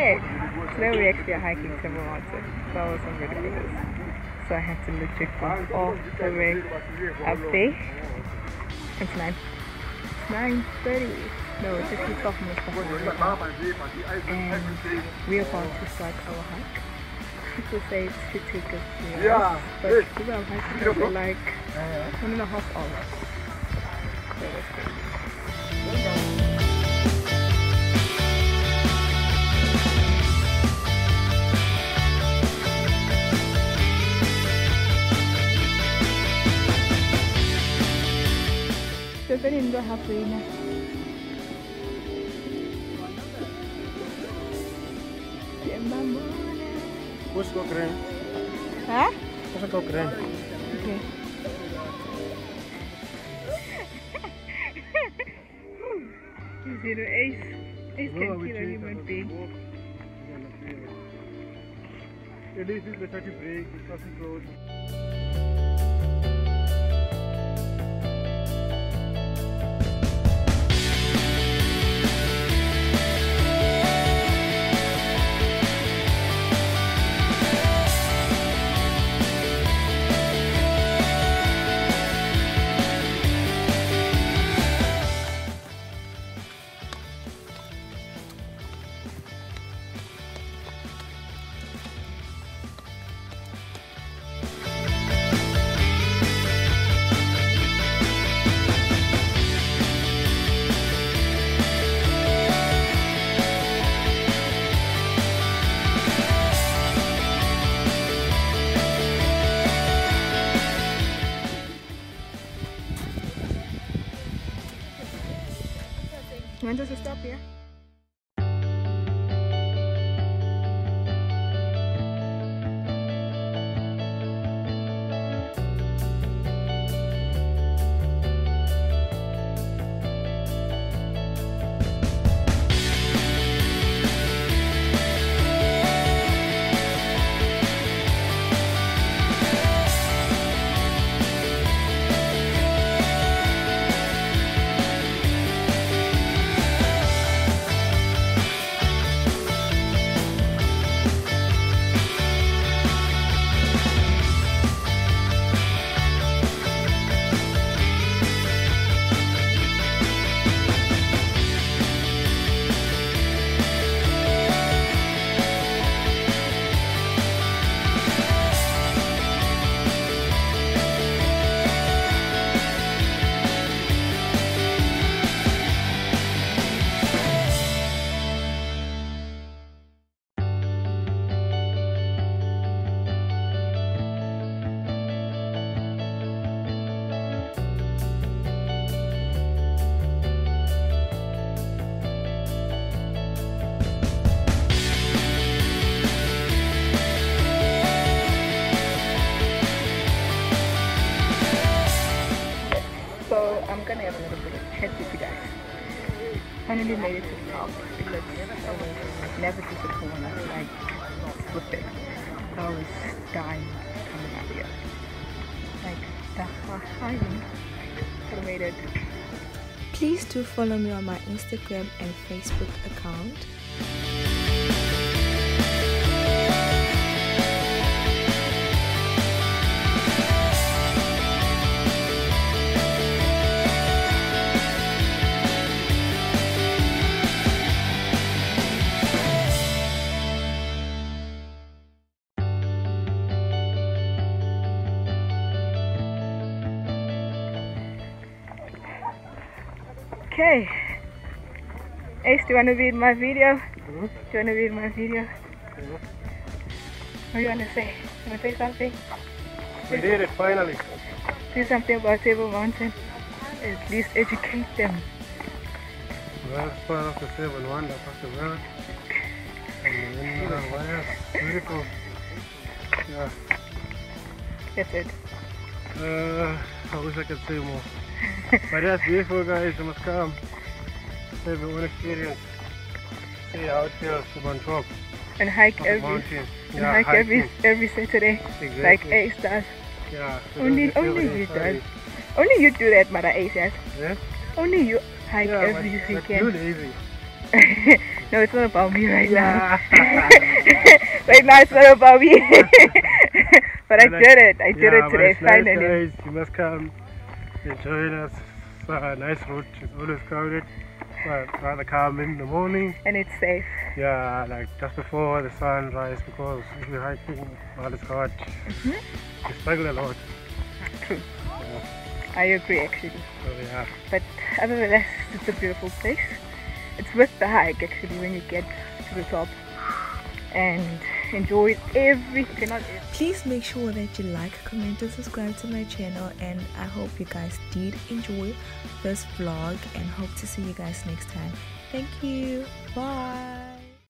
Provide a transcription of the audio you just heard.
Hey! Today we actually are hiking Table Mountain. That was some really good. So I had to legit go all the way up there. It's 9. It's 9.30. No, it's actually 12 minutes past 9. And we're about to start our hike. People say it should take us three hours, but we are hiking for like one and a half hours. So that's good. Pwede ndo hapo ina. Push go green. Huh? Push go green. Okay. Zero ace. Ace can kill a human being. At least it's better to break, it's not too close. You want us to stop here? I'm gonna have a little bit of chat with you guys. Finally made it to the top. It looks I was never disappointed. Like perfect. I was dying coming out here. Like the highway. I made it. Please do follow me on my Instagram and Facebook account. Okay. Ace, do you wanna read my video? Mhm. Do you wanna read my video? What do you wanna say? You wanna say something? We did it finally. Say something about Table Mountain. At least educate them. Well, it's part of the seven wonders of the world. And then, what? Beautiful. Yeah. That's it. Uh, I wish I could say more. But that's beautiful, guys. You must come. Have your own experience. See how it feels on top And hike every mountain. and hike every hiking. every Saturday. Exactly. Like Ace does. Yeah. so Only only you does. Only you do that, Mother Ace, yes. Yeah? Only you hike Yeah, every but, but weekend. you lazy. no, it's not about me right Yeah. now. right now, it's not about me. but I But, did it. I did yeah, it today, nice, finally. guys. You must come and join us. It's a nice route. It's always crowded, but rather calm in the morning. And it's safe. Yeah, like just before the sunrise because if you're hiking while it's hot, Mm-hmm. you struggle a lot. True. Yeah, I agree, actually. so yeah. But that, it's a beautiful place. It's worth the hike, actually, when you get to the top and enjoy everything. Not everything. Please make sure that you like, comment, and subscribe to my channel. And I hope you guys did enjoy this vlog and hope to see you guys next time. Thank you. Bye.